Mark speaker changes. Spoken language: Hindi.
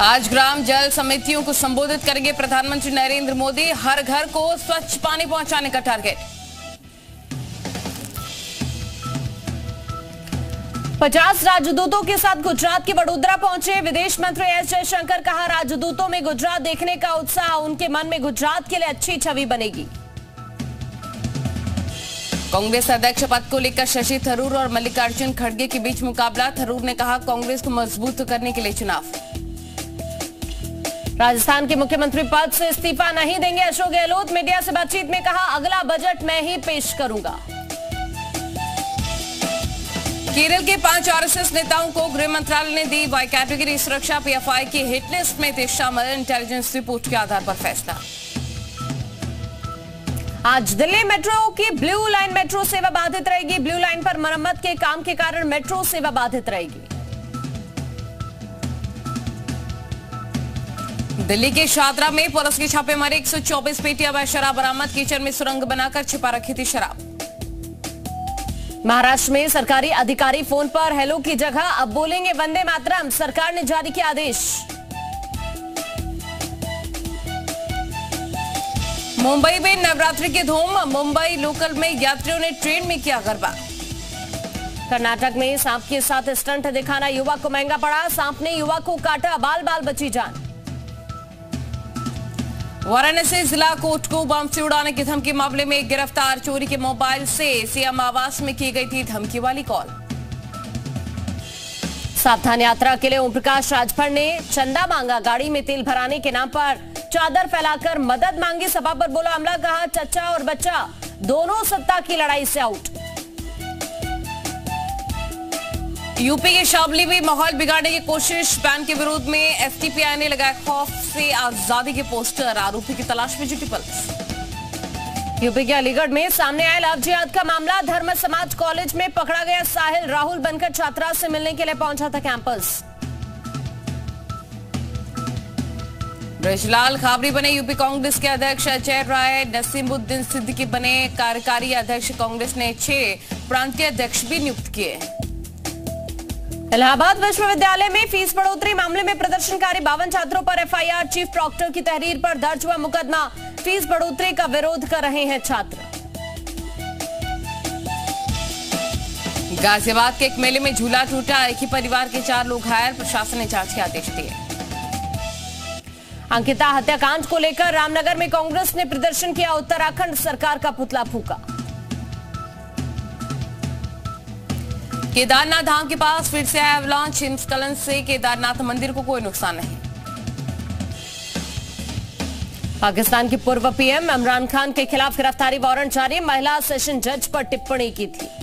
Speaker 1: आज ग्राम जल समितियों को संबोधित करेंगे प्रधानमंत्री नरेंद्र मोदी। हर घर को स्वच्छ पानी पहुँचाने का टारगेट।
Speaker 2: पचास राजदूतों के साथ गुजरात के वडोदरा पहुँचे विदेश मंत्री एस जयशंकर। कहा, राजदूतों में गुजरात देखने का उत्साह, उनके मन में गुजरात के लिए अच्छी छवि बनेगी।
Speaker 1: कांग्रेस अध्यक्ष पद को लेकर शशि थरूर और मल्लिकार्जुन खड़गे के बीच मुकाबला। थरूर ने कहा, कांग्रेस को मज़बूत करने के लिए चुनाव।
Speaker 2: राजस्थान के मुख्यमंत्री पद से इस्तीफा नहीं देंगे अशोक गहलोत। मीडिया से बातचीत में कहा, अगला बजट मैं ही पेश करूँगा।
Speaker 1: केरल के पाँच आरएसएस नेताओं को गृह मंत्रालय ने दी वाई कैटेगरी सुरक्षा, पीएफआई की हिट लिस्ट में थे शामिल इंटेलिजेंस रिपोर्ट के आधार पर फैसला।
Speaker 2: आज दिल्ली मेट्रो की ब्लू लाइन मेट्रो सेवा बाधित रहेगी। ब्लू लाइन पर मरम्मत के काम के कारण मेट्रो सेवा बाधित रहेगी।
Speaker 1: दिल्ली के शादरा में पुलिस की छापेमारी 124 पेटिया अवैध शराब बरामद, किचन में सुरंग बनाकर छिपा रखी थी शराब।
Speaker 2: महाराष्ट्र में सरकारी अधिकारी फ़ोन पर, हेलो की जगह, अब बोलेंगे वंदे मातरम सरकार ने जारी किया आदेश।
Speaker 1: मुंबई में नवरात्रि की धूम, मुंबई लोकल में यात्रियों ने ट्रेन में किया गरबा।
Speaker 2: कर्नाटक में सांप के साथ स्टंट, दिखाना युवक को महँगा पड़ा, सांप ने युवक को काटा बाल बाल बची जान।
Speaker 1: वाराणसी जिला कोर्ट को बम से उड़ाने की धमकी मामले में गिरफ़्तार चोरी के मोबाइल से सीएम आवास में की गई थी धमकी वाली कॉल।
Speaker 2: सावधान यात्रा के लिए ओम प्रकाश राजभर ने चंदा मांगा। गाड़ी में तेल भराने के नाम पर चादर फैलाकर मदद मांगी। सभा पर बोला हमला, कहा, चचा और बच्चा, दोनों सत्ता की लड़ाई से आउट।
Speaker 1: यूपी के शाबली में माहौल बिगाड़ने की कोशिश बैन के विरोध में एसटीपीआई ने लगाया खौफ से आज़ादी के पोस्टर, आरोपी की तलाश में जुटी पुलिस।
Speaker 2: यूपी के अलीगढ़ में सामने आया लव जिहाद का मामला। धर्म समाज कॉलेज में पकड़ा गया साहिल, राहुल बनकर छात्रा से मिलने के लिए पहुँचा था कैंपस।
Speaker 1: ब्रजलाल खाबरी बने यूपी कांग्रेस के अध्यक्ष अजय राय, नसीमुद्दीन सिद्दीकी बने कार्यकारी अध्यक्ष कांग्रेस ने छह प्रांतीय अध्यक्ष भी नियुक्त किए।
Speaker 2: इलाहाबाद विश्वविद्यालय में फ़ीस बढ़ोतरी मामले में प्रदर्शनकारी बावन छात्रों पर एफआईआर चीफ प्रॉक्टर की तहरीर पर दर्ज हुआ मुकदमा। फ़ीस बढ़ोतरी का विरोध कर रहे हैं छात्र।
Speaker 1: गाजियाबाद के एक मेले में झूला टूटा, एक ही परिवार के चार लोग घायल, प्रशासन ने जाँच के आदेश दिए।
Speaker 2: अंकिता हत्याकांड को लेकर रामनगर में कांग्रेस ने प्रदर्शन किया उत्तराखंड, सरकार का पुतला फूका।
Speaker 1: केदारनाथ धाम के पास फिर से आया अवलांच हिमस्खलन से केदारनाथ मंदिर को कोई नुकसान नहीं।
Speaker 2: पाकिस्तान के पूर्व पीएम इमरान खान के खिलाफ गिरफ्तारी वारंट जारी। महिला सेशन जज पर टिप्पणी की थी।